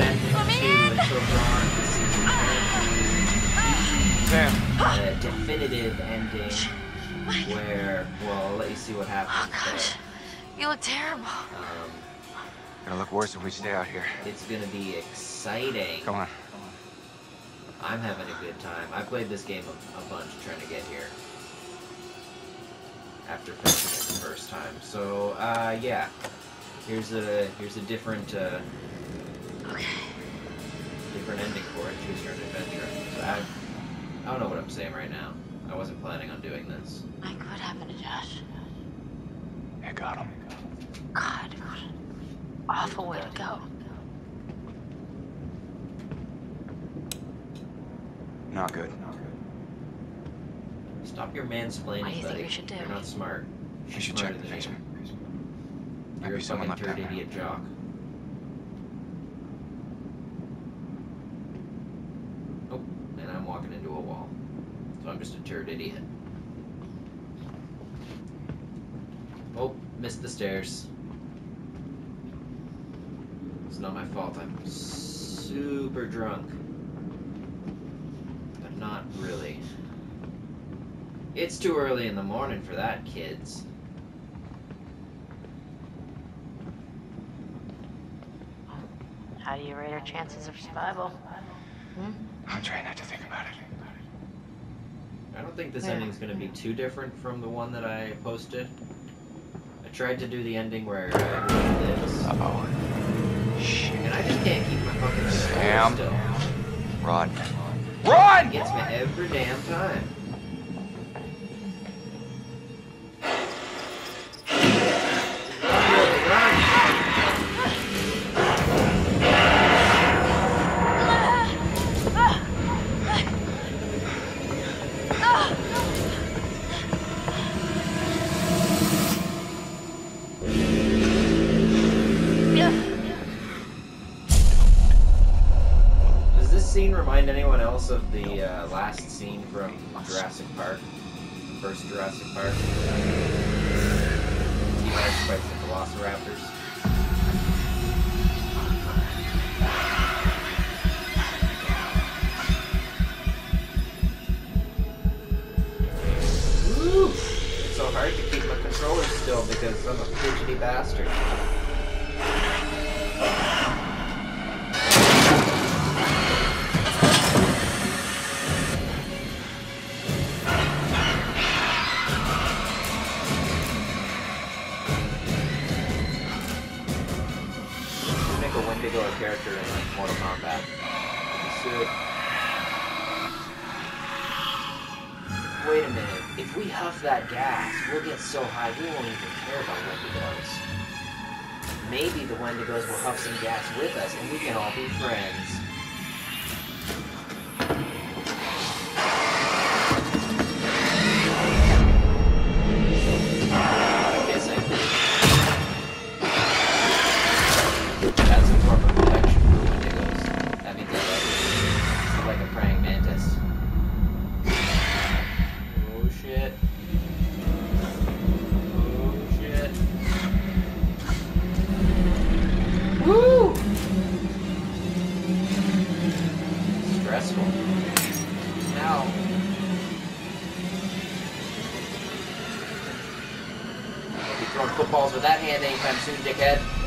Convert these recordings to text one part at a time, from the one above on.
good ending Let me to in. Until Dawn. Sam. a definitive ending where, well, I'll let you see what happens. Oh happens. gosh, you look terrible. um, Gonna look worse if we stay out here. it's gonna be exciting. Come on. I'm having a good time. I played this game a, a bunch trying to get here. After finishing it the first time. So, uh, yeah. Here's a here's a different uh, Okay. different ending for it. Choose your own adventure. So I, I don't know what I'm saying right now. I wasn't planning on doing this. Mike, what happened to Josh? I got him. God, what an awful way to go. Not good. Not good. Stop your mansplaining, What do you think buddy. we should do? You're not smart. We should Smarter check the than you. basement. You're Maybe a someone fucking left turd down there. idiot jock. Oh, and I'm walking into a wall. So I'm just a turd idiot. Oh, missed the stairs. It's not my fault. I'm super drunk. But not really. It's too early in the morning for that, kids. How do you rate our chances of survival? Hmm? I'm trying not to think about it. I don't think this Yeah. ending's gonna be too different from the one that I posted. I tried to do the ending where everyone lives, Uh oh. Shit. and I just can't keep my fucking control Sam. still. Run. It Run! gets me every damn time. Anyone else of the uh, last scene from Jurassic Park? First Jurassic Park? T-Rex fights the Velociraptors. Woo! It's so hard to keep my controller still because I'm a fidgety bastard. Character in like Mortal Kombat. Wait a minute. If we huff that gas, we'll get so high we won't even care about Wendigos. Maybe the Wendigos will huff some gas with us and we can all be friends. Throwing footballs with that hand anytime soon, dickhead.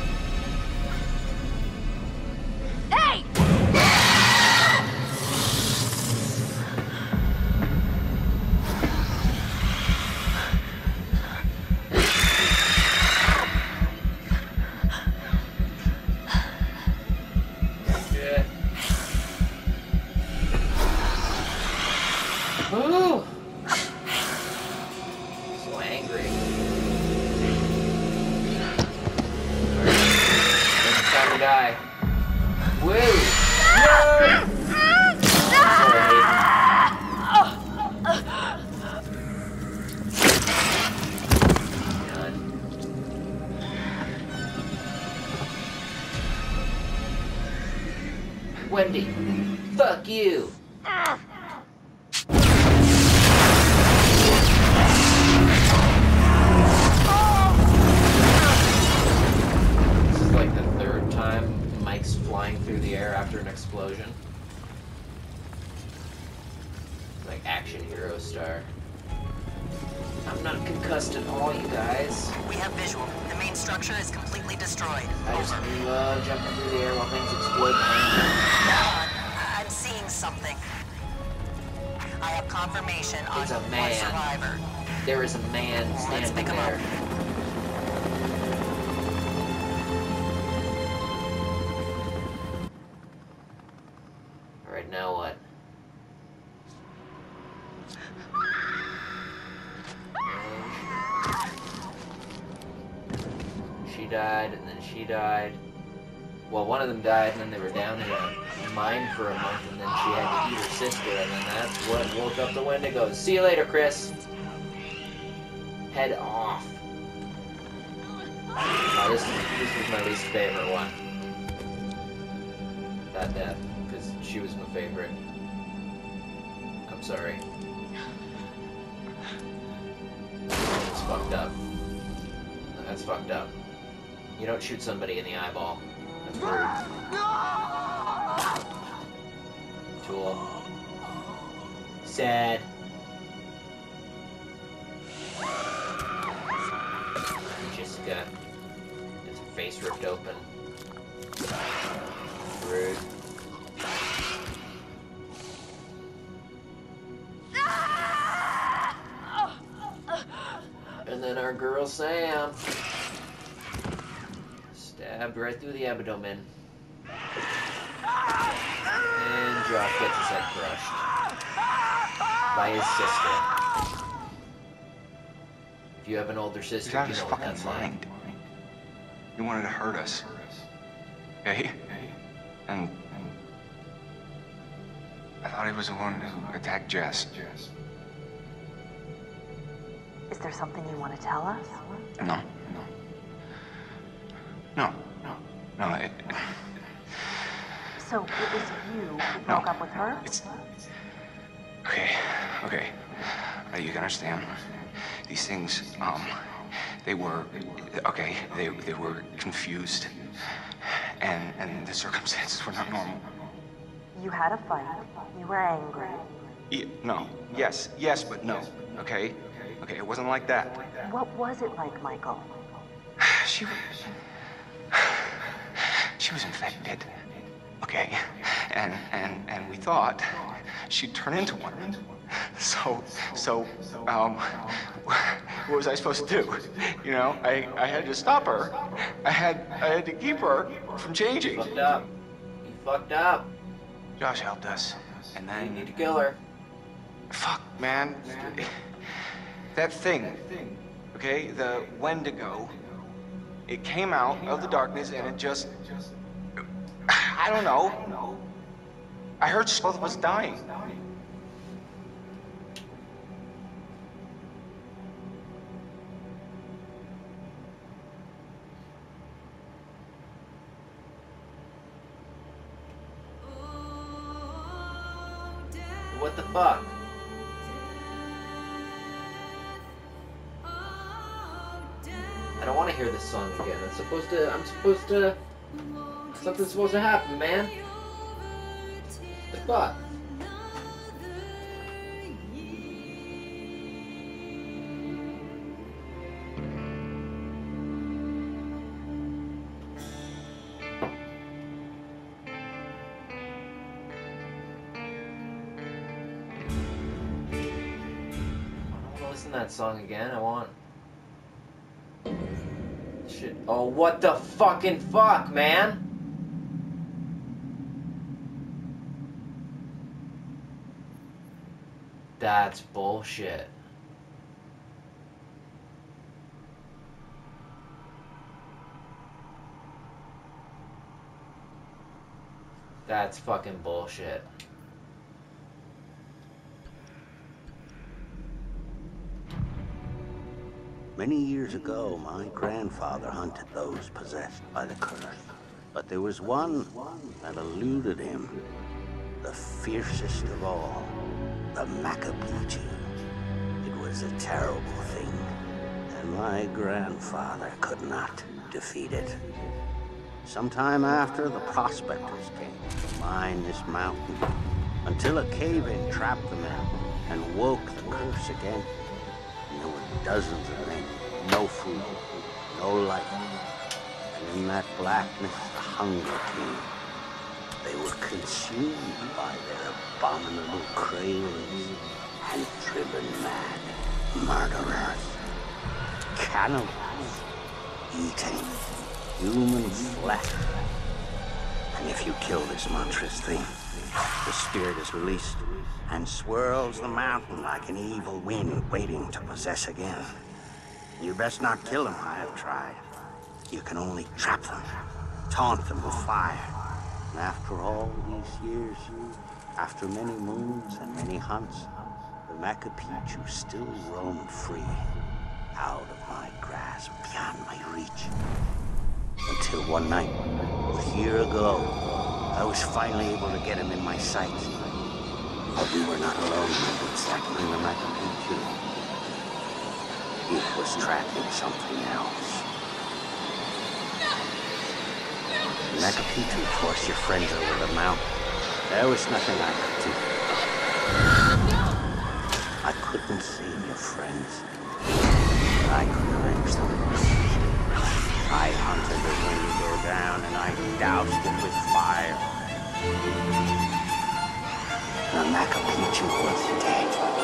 Wendy, fuck you. This is like the third time Mike's flying through the air after an explosion. Like action hero star. I'm not concussed at all, you guys. We have visual. The main structure is completely destroyed. I just love jumping through the air while things explode behind me. Hold on. I'm seeing something. I have confirmation on It's a one man. survivor. There is a man Let's standing pick him up. Of them died, and then they were down in a mine for a month, and then she had to eat her sister, and then that's what woke up the Wendigo. See you later, Chris. Head off. Oh, this, this was my least favorite one. That death, because she was my favorite. I'm sorry. It's fucked up. That's fucked up. You don't shoot somebody in the eyeball. Tool. Sad. Jessica gets her face ripped open. Rude. And then our girl Sam stabbed right through the abdomen. And Josh gets his head crushed by his sister. If you have an older sister, He's you his know what fucking that's like. mind. He wanted to hurt us. Okay? And, and I thought he was the one who attacked Jess. Jess. Is there something you want to tell us? No, no. No, no, no. It, So it was you who No. broke up with her? it's okay. Okay. Uh, you can understand. These things, um, they were okay. They they were confused, and and the circumstances were not normal. You had a fight. You were angry. Ye- no. Yes. Yes, but no. Okay. Okay. It wasn't like that. What was it like, Michael? She was. She was infected. Okay. And and and we thought she'd turn into one. So so um what was I supposed to do? You know, I I had to stop her. I had I had to keep her from changing. Fucked up. You fucked up. Josh helped us. And then. You need to kill her. fuck man. That thing. Okay, the Wendigo. It came out of the darkness and it just I don't know. I heard both of us dying. What the fuck? Hear this song again. It's supposed to. I'm supposed to. Something's supposed to happen, man. The to that song again. I want. Oh, what the fucking fuck, man? That's bullshit. That's fucking bullshit. Many years ago, my grandfather hunted those possessed by the curse. But there was one that eluded him. The fiercest of all, the Makkapitew. It was a terrible thing, and my grandfather could not defeat it. Sometime after, the prospectors came to mine this mountain until a cave-in trapped them in and woke the curse again. And there were dozens of them, no food, no light. And in that blackness, the hunger came. They were consumed by their abominable cravings and driven mad. Murderers, cannibals, eating human flesh. And if you kill this monstrous thing, the spirit is released and swirls the mountain like an evil wind waiting to possess again. You best not kill them, I have tried. You can only trap them, taunt them with fire. And after all these years, after many moons and many hunts, the Makkapitew still roam free, out of my grasp, beyond my reach. Until one night, a year ago, I was finally able to get him in my sights. But we were not alone in exactly the Machu Was tracking something else. Machu Picchu forced your friends over the mountain. There was nothing I could do. I couldn't save your friends. I could avenge them. I hunted the window down and I doused it with fire. The Picchu was dead.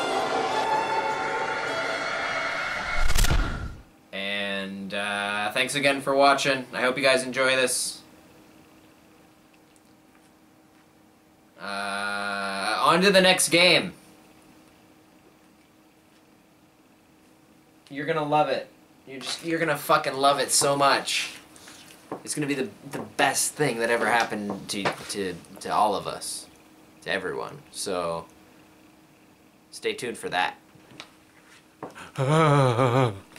And uh, thanks again for watching. I hope you guys enjoy this. Uh, on to the next game. You're gonna love it. You're just you're gonna fucking love it so much. It's gonna be the the best thing that ever happened to to to all of us, to everyone. So stay tuned for that.